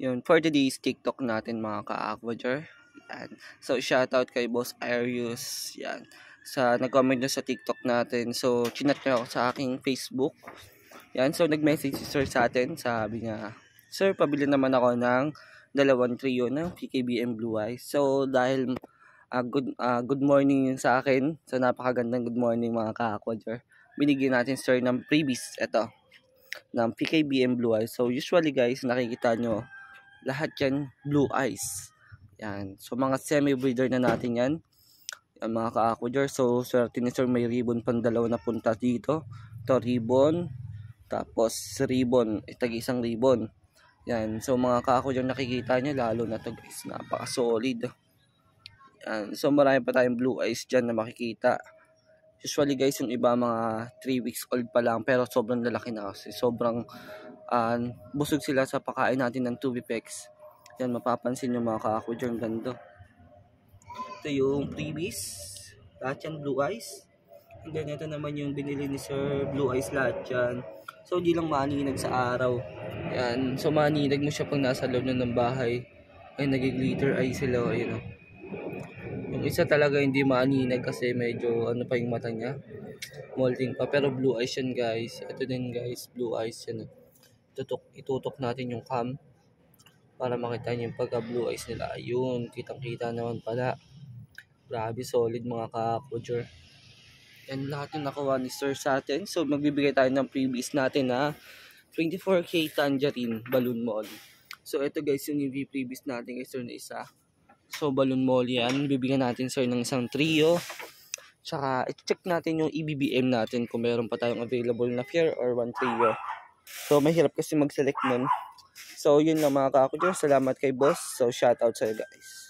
Yun, for today's TikTok natin mga ka-aquager. Yan. So, shoutout kay Boss Arius. Yan. Sa nag-comment na sa TikTok natin. So, chinat niya ako sa aking Facebook. Yan. So, nag-message si Sir sa atin. Sabi niya, Sir, pabili naman ako ng dalawang trio ng PKBM Blue Eyes. So, dahil uh, good, uh, good morning yun sa akin. So, napakagandang good morning mga ka-aquager. Binigyan natin sir ng freebies. Ito. Ng PKBM Blue Eyes. So, usually guys, nakikita nyo, lahat yan blue eyes. Yan. So, mga semi-breeder na natin yan. Yan mga ka-aquager. So, swerte ni sir may ribbon pang dalawa na punta dito. Ito ribbon. Tapos ribbon. Itag isang ribbon. Yan. So, mga ka-aquager nakikita nyo lalo na to guys. Napaka-solid. Yan. So, marami pa tayong blue eyes dyan na makikita. Usually guys, yung iba mga 3 weeks old pa lang pero sobrang lalaki na kasi. Sobrang uh, busog sila sa pakain natin ng 2 Pex. Yan, mapapansin nyo mga kako dyan, ganda. Ito yung previous. Lahat yan blue eyes. And then ito naman yung binili ni Sir Blue Eyes lahat yan. So, di lang maninag sa araw. Yan. So, maninag mo siya pag nasa loob na ng bahay. Ay, nag-glitter eye sila. Ayun o. Yung isa talaga hindi maaninag kasi medyo ano pa yung mata niya. Molting pa. Pero blue eyes yan guys. Ito din guys. Blue eyes yan. Itutok, itutok natin yung cam para makita nyo yung pagka blue eyes nila. Ayun. Kitang kita naman pala. Grabe solid mga ka-apodger. Yan lahat yung nakuha ni Sir sa atin. So magbibigay tayo ng previous natin na 24k tangerine balloon molly. So ito guys yung UV previous natin kay Sir na isa. So, balloon molly yan. Bibigyan natin sir ng isang trio. Tsaka, i-check natin yung EBBM natin kung meron pa tayong available na pair or one trio. So, mahirap kasi mag-select nun. So, yun lang mga kakudyo. Salamat kay boss. So, shout out sa'yo guys.